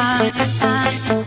I, I,